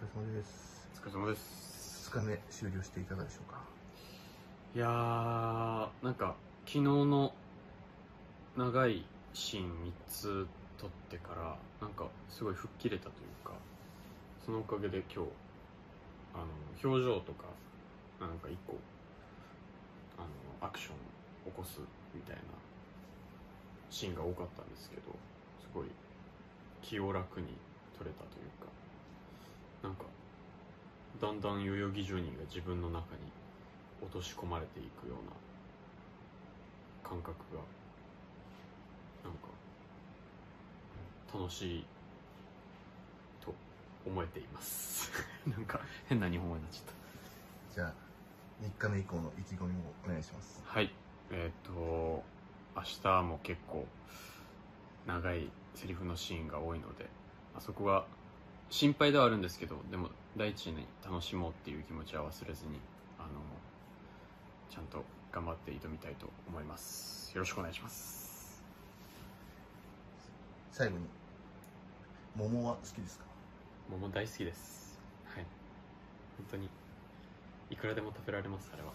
疲れ様です。お疲れ様です。2日目終了していかがでしょうか？いやーなんか昨日の長いシーン3つ撮ってからなんかすごい吹っ切れたというかそのおかげで今日あの表情とかなんか一個あのアクションを起こすみたいなシーンが多かったんですけどすごい気を楽に撮れたというかなんかだんだん代々木ジョニーが自分の中に落とし込まれていくような感覚がなんか楽しいと思えています。なんか変な日本語になっちゃっじゃあ3日目以降の意気込みをお願いします。たはい。えっ、と明日も結構長いセリフのシーンが多いのであそこが心配ではあるんですけどでも第一に楽しもうっていう気持ちは忘れずにあのちゃんと頑張って挑みたいと思います。よろしくお願いします。最後に桃は好きですか？桃大好きです。はい。本当にいくらでも食べられますあれは